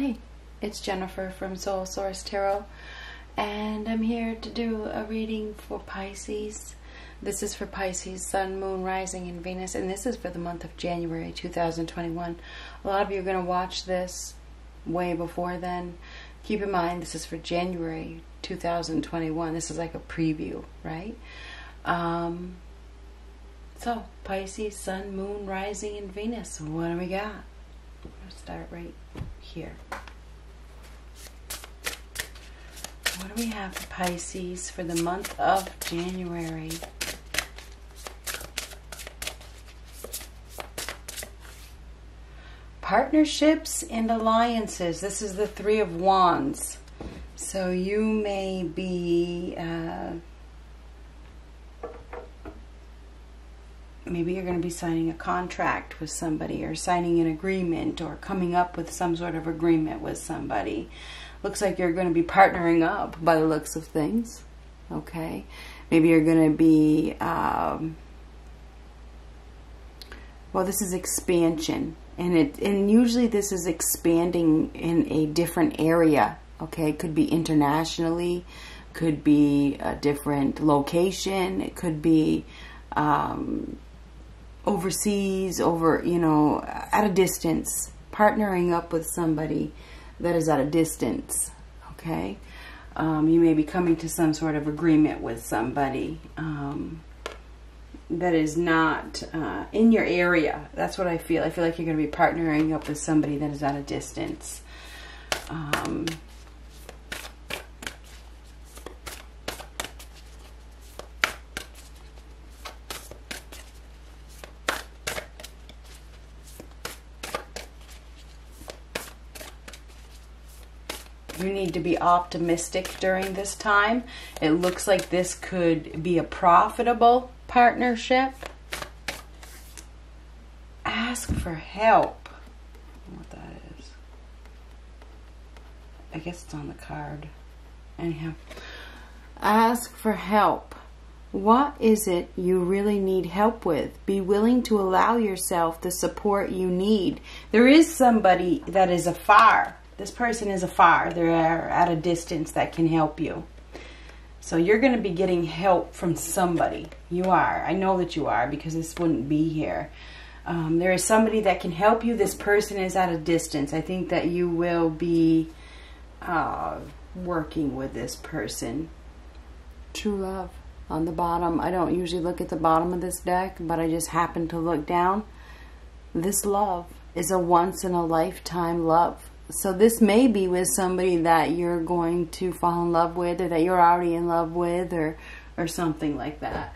Hi, it's Jennifer from Soul Source Tarot, and I'm here to do a reading for Pisces. This is for Pisces, Sun, Moon, Rising, and Venus, and this is for the month of January 2021. A lot of you are going to watch this way before then. Keep in mind, this is for January 2021. This is like a preview, right? Um, so, Pisces, Sun, Moon, Rising, and Venus. What do we got? start right here. What do we have for Pisces for the month of January? Partnerships and alliances. This is the Three of Wands. So you may be uh, maybe you're going to be signing a contract with somebody or signing an agreement or coming up with some sort of agreement with somebody. Looks like you're going to be partnering up by the looks of things. Okay. Maybe you're going to be, um, well, this is expansion. And it, and usually this is expanding in a different area. Okay. It could be internationally, could be a different location. It could be, um, overseas, over, you know, at a distance, partnering up with somebody that is at a distance, okay? Um, you may be coming to some sort of agreement with somebody um, that is not uh, in your area. That's what I feel. I feel like you're going to be partnering up with somebody that is at a distance. Um, you need to be optimistic during this time. It looks like this could be a profitable partnership. Ask for help. what that is. I guess it's on the card. Anyhow, ask for help. What is it you really need help with? Be willing to allow yourself the support you need. There is somebody that is afar this person is afar. They're at a distance that can help you. So you're going to be getting help from somebody. You are. I know that you are because this wouldn't be here. Um, there is somebody that can help you. This person is at a distance. I think that you will be uh, working with this person. True love on the bottom. I don't usually look at the bottom of this deck, but I just happened to look down. This love is a once in a lifetime love so this may be with somebody that you're going to fall in love with or that you're already in love with or or something like that.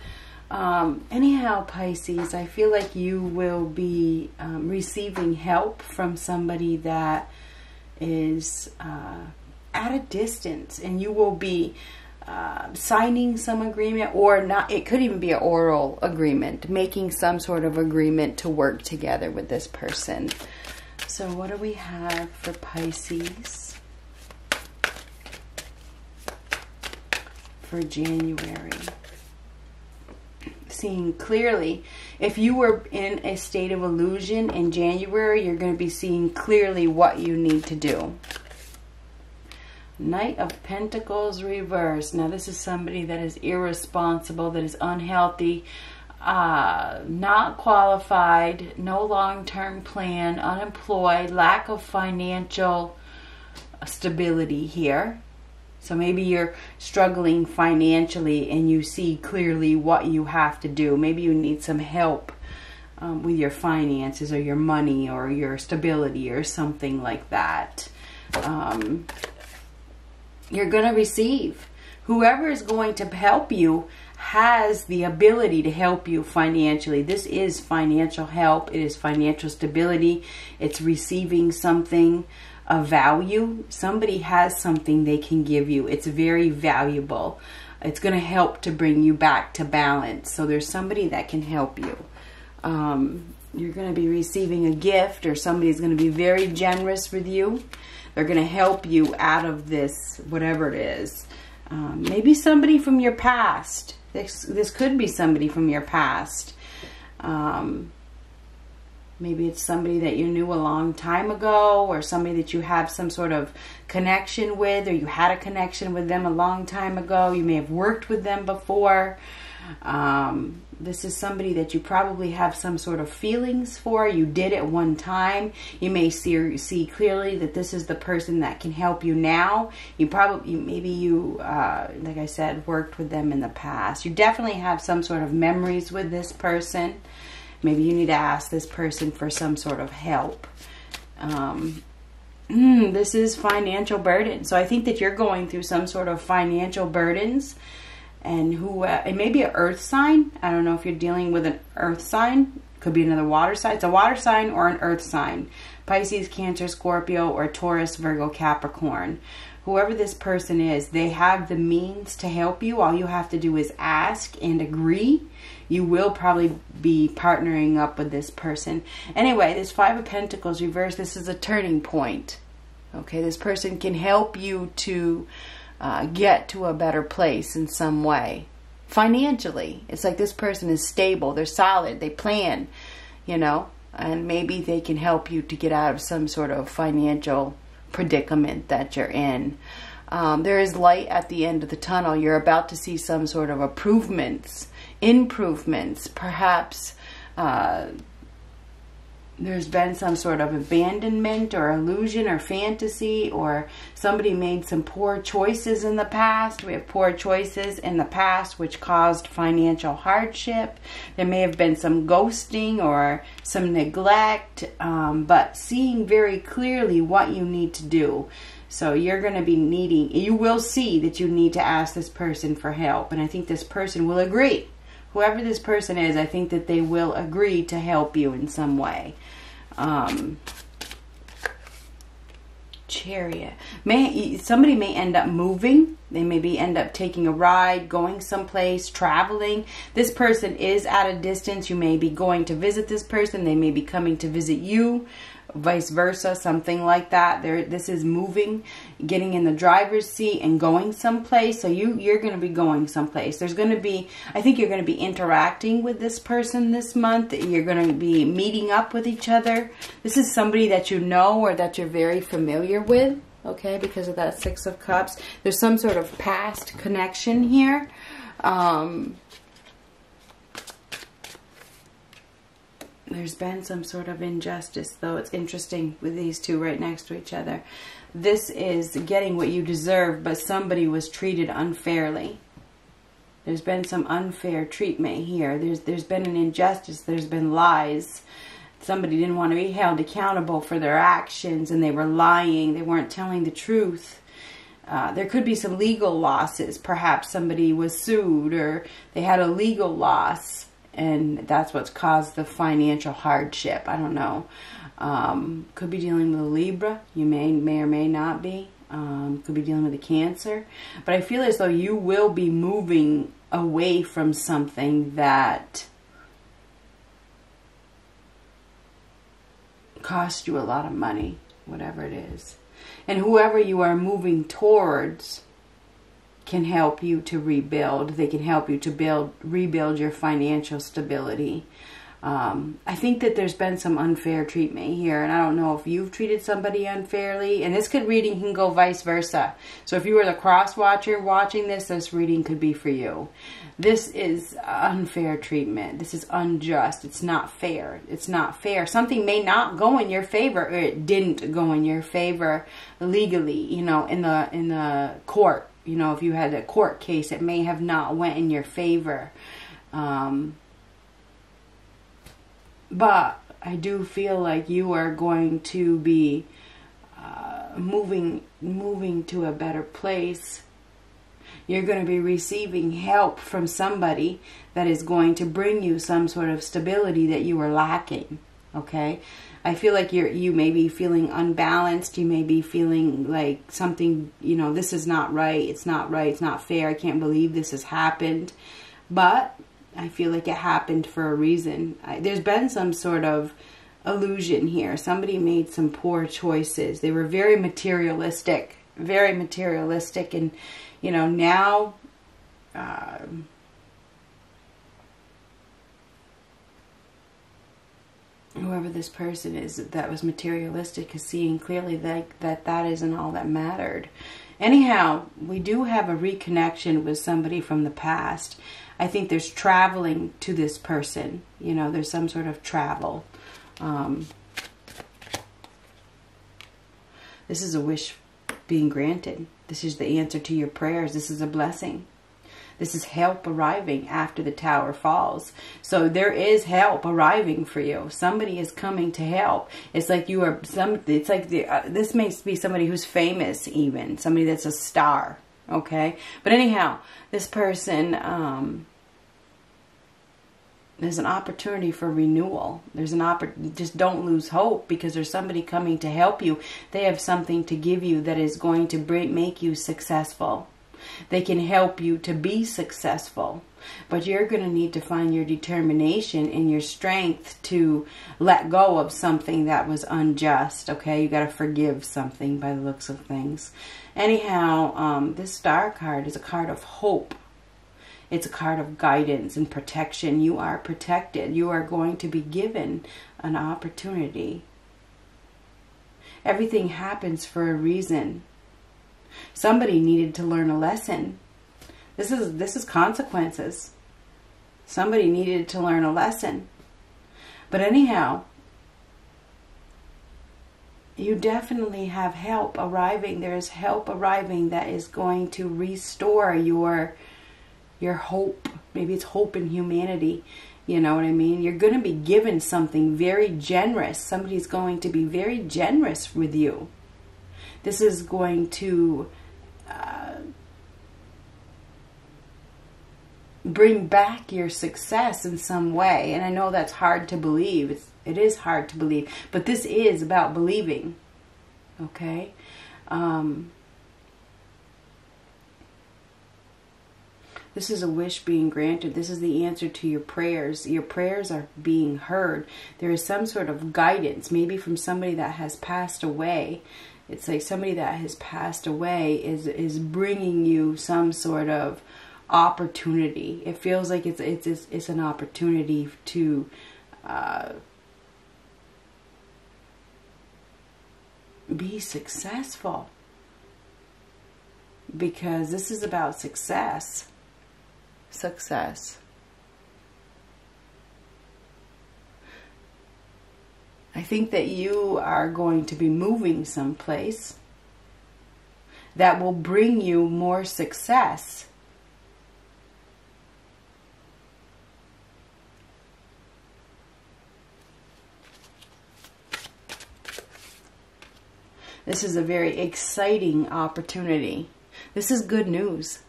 Um, anyhow pisces i feel like you will be um, receiving help from somebody that is uh, at a distance and you will be uh, signing some agreement or not it could even be an oral agreement making some sort of agreement to work together with this person so what do we have for Pisces for January? Seeing clearly. If you were in a state of illusion in January, you're going to be seeing clearly what you need to do. Knight of Pentacles reverse. Now this is somebody that is irresponsible, that is unhealthy, uh, not qualified, no long-term plan, unemployed, lack of financial stability here. So maybe you're struggling financially and you see clearly what you have to do. Maybe you need some help um, with your finances or your money or your stability or something like that. Um, you're going to receive. Whoever is going to help you has the ability to help you financially. This is financial help. It is financial stability. It's receiving something of value. Somebody has something they can give you. It's very valuable. It's going to help to bring you back to balance. So there's somebody that can help you. Um, you're going to be receiving a gift or somebody's going to be very generous with you. They're going to help you out of this, whatever it is. Um, maybe somebody from your past this, this could be somebody from your past. Um, Maybe it's somebody that you knew a long time ago, or somebody that you have some sort of connection with, or you had a connection with them a long time ago. You may have worked with them before. Um, this is somebody that you probably have some sort of feelings for. You did at one time. You may see see clearly that this is the person that can help you now. You probably maybe you uh, like I said worked with them in the past. You definitely have some sort of memories with this person. Maybe you need to ask this person for some sort of help. Um, mm, this is financial burden. So I think that you're going through some sort of financial burdens and who uh, it may be an earth sign. I don't know if you're dealing with an earth sign. Could be another water sign. It's a water sign or an earth sign. Pisces, Cancer, Scorpio, or Taurus, Virgo, Capricorn. Whoever this person is, they have the means to help you. All you have to do is ask and agree. You will probably be partnering up with this person. Anyway, this Five of Pentacles reverse, this is a turning point. Okay, this person can help you to uh, get to a better place in some way. Financially, it's like this person is stable, they're solid, they plan, you know, and maybe they can help you to get out of some sort of financial predicament that you're in. Um, there is light at the end of the tunnel. You're about to see some sort of improvements, improvements, perhaps uh, there's been some sort of abandonment or illusion or fantasy or somebody made some poor choices in the past. We have poor choices in the past which caused financial hardship. There may have been some ghosting or some neglect, um, but seeing very clearly what you need to do. So you're going to be needing, you will see that you need to ask this person for help. And I think this person will agree whoever this person is, I think that they will agree to help you in some way. Um, chariot. May somebody may end up moving. They maybe end up taking a ride, going someplace, traveling. This person is at a distance. You may be going to visit this person. They may be coming to visit you vice versa, something like that. There, this is moving, getting in the driver's seat and going someplace. So you, you're going to be going someplace. There's going to be, I think you're going to be interacting with this person this month. You're going to be meeting up with each other. This is somebody that you know or that you're very familiar with. Okay, because of that Six of Cups. There's some sort of past connection here. Um, there's been some sort of injustice, though it's interesting with these two right next to each other. This is getting what you deserve, but somebody was treated unfairly. There's been some unfair treatment here. There's there's been an injustice. There's been lies. Somebody didn't want to be held accountable for their actions, and they were lying. They weren't telling the truth. Uh, there could be some legal losses. Perhaps somebody was sued, or they had a legal loss and that's what's caused the financial hardship. I don't know. Um, could be dealing with a Libra. You may, may or may not be. Um, could be dealing with a Cancer. But I feel as though you will be moving away from something that cost you a lot of money, whatever it is. And whoever you are moving towards can help you to rebuild. They can help you to build, rebuild your financial stability. Um, I think that there's been some unfair treatment here, and I don't know if you've treated somebody unfairly. And this could reading can go vice versa. So if you were the cross watcher watching this, this reading could be for you. This is unfair treatment. This is unjust. It's not fair. It's not fair. Something may not go in your favor, or it didn't go in your favor legally. You know, in the in the court you know, if you had a court case, it may have not went in your favor. Um, but I do feel like you are going to be uh, moving moving to a better place. You're going to be receiving help from somebody that is going to bring you some sort of stability that you are lacking. Okay, I feel like you're you may be feeling unbalanced. You may be feeling like something, you know, this is not right. It's not right. It's not fair. I can't believe this has happened. But I feel like it happened for a reason. I, there's been some sort of illusion here. Somebody made some poor choices. They were very materialistic, very materialistic, and you know now. Uh, whoever this person is that was materialistic is seeing clearly that that, that isn't all that mattered. Anyhow, we do have a reconnection with somebody from the past. I think there's traveling to this person. You know, there's some sort of travel. Um, this is a wish being granted. This is the answer to your prayers. This is a blessing. This is help arriving after the tower falls. So there is help arriving for you. Somebody is coming to help. It's like you are some. It's like the, uh, this may be somebody who's famous, even somebody that's a star. Okay, but anyhow, this person. Um, there's an opportunity for renewal. There's an oppor- just don't lose hope because there's somebody coming to help you. They have something to give you that is going to bring, make you successful. They can help you to be successful. But you're going to need to find your determination and your strength to let go of something that was unjust. Okay, you got to forgive something by the looks of things. Anyhow, um, this star card is a card of hope. It's a card of guidance and protection. You are protected. You are going to be given an opportunity. Everything happens for a reason. Somebody needed to learn a lesson. This is this is consequences. Somebody needed to learn a lesson. But anyhow, you definitely have help arriving. There's help arriving that is going to restore your your hope. Maybe it's hope in humanity. You know what I mean? You're going to be given something very generous. Somebody's going to be very generous with you. This is going to uh, bring back your success in some way. And I know that's hard to believe. It's, it is hard to believe. But this is about believing. Okay? Um, This is a wish being granted. This is the answer to your prayers. Your prayers are being heard. There is some sort of guidance, maybe from somebody that has passed away. It's like somebody that has passed away is is bringing you some sort of opportunity. It feels like it's it's it's, it's an opportunity to uh, be successful because this is about success success. I think that you are going to be moving someplace that will bring you more success. This is a very exciting opportunity. This is good news.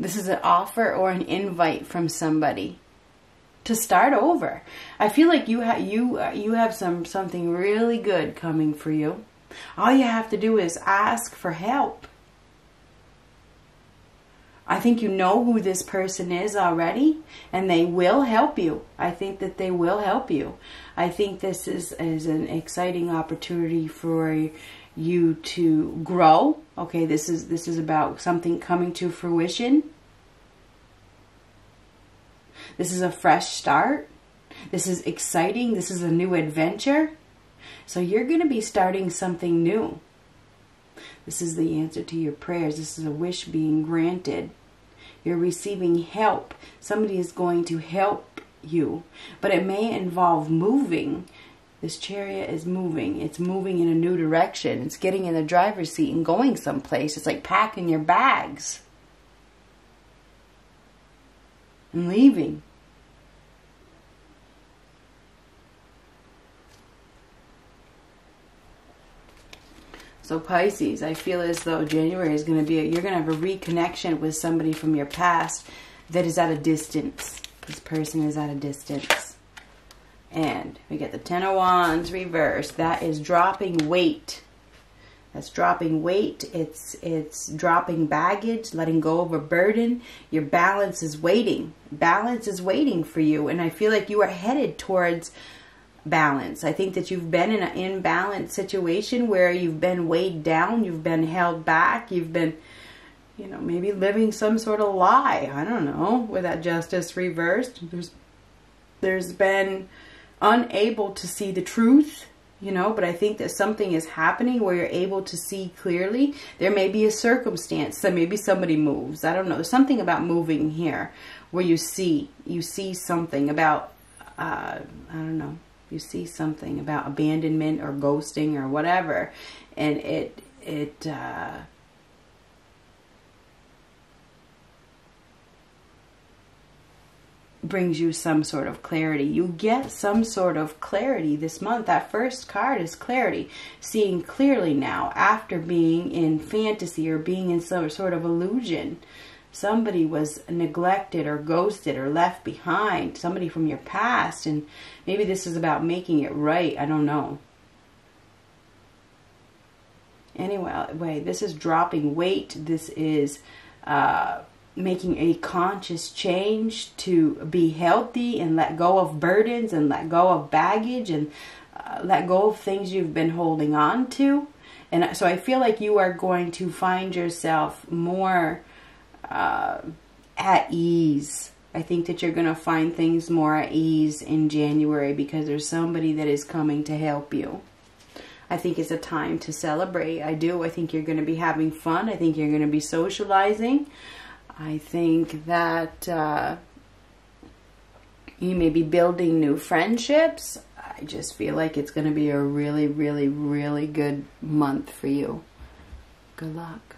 This is an offer or an invite from somebody to start over. I feel like you have you uh, you have some something really good coming for you. All you have to do is ask for help. I think you know who this person is already and they will help you. I think that they will help you. I think this is is an exciting opportunity for you to grow. Okay, this is this is about something coming to fruition. This is a fresh start. This is exciting. This is a new adventure. So you're going to be starting something new. This is the answer to your prayers. This is a wish being granted. You're receiving help. Somebody is going to help you, but it may involve moving this chariot is moving. It's moving in a new direction. It's getting in the driver's seat and going someplace. It's like packing your bags and leaving. So Pisces, I feel as though January is going to be, a, you're going to have a reconnection with somebody from your past that is at a distance. This person is at a distance. And we get the Ten of Wands reversed. That is dropping weight. That's dropping weight. It's it's dropping baggage, letting go of a burden. Your balance is waiting. Balance is waiting for you. And I feel like you are headed towards balance. I think that you've been in an imbalanced situation where you've been weighed down, you've been held back, you've been, you know, maybe living some sort of lie. I don't know, with that justice reversed. There's there's been unable to see the truth you know but i think that something is happening where you're able to see clearly. There may be a circumstance. That maybe somebody moves. I don't know. There's something about moving here where you see you see something about uh, i don't know. You see something about abandonment or ghosting or whatever. And it it uh, brings you some sort of clarity. You get some sort of clarity this month. That first card is clarity. Seeing clearly now after being in fantasy or being in some sort of illusion. Somebody was neglected or ghosted or left behind. Somebody from your past. And maybe this is about making it right. I don't know. Anyway, this is dropping weight. This is... Uh, making a conscious change to be healthy and let go of burdens and let go of baggage and uh, let go of things you've been holding on to. And so I feel like you are going to find yourself more uh, at ease. I think that you're going to find things more at ease in January because there's somebody that is coming to help you. I think it's a time to celebrate. I do. I think you're going to be having fun. I think you're going to be socializing. I think that uh, you may be building new friendships. I just feel like it's going to be a really, really, really good month for you. Good luck.